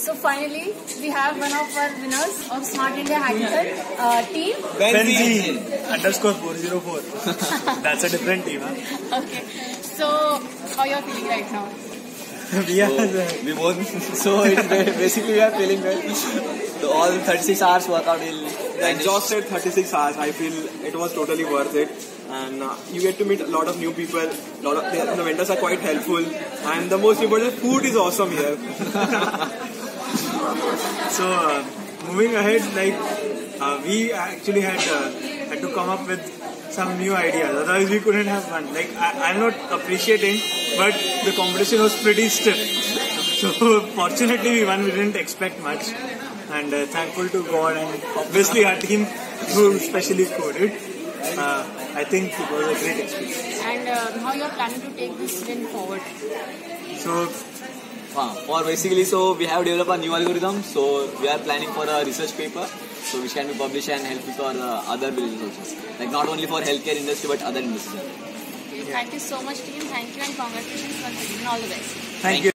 So finally, we have one of our winners of Smart India Hackathon uh, team. Benzi underscore 404. That's a different team. Huh? Okay. So how are you are feeling right now? we are So, we won. so it's ba- basically we are feeling well. So all 36 hours workout will exhausted 36 hours. I feel it was totally worth it. And uh, you get to meet a lot of new people. Lot of the, the vendors are quite helpful, and the most important food is awesome here. So uh, moving ahead. Like uh, we actually had uh, had to come up with some new ideas. Otherwise, we couldn't have won. Like I, I'm not appreciating, but the competition was pretty stiff. So fortunately, we won. We didn't expect much, and uh, thankful to God and obviously our team who specially coded. Uh, I think it was a great experience. And uh, how you are planning to take this win forward? So for basically, so we have developed a new algorithm. So we are planning for a research paper, so which can be published and help for uh, other villages also. Like not only for healthcare industry but other industries. Thank you so much, team. Thank you and congratulations once again. All the best. thank you.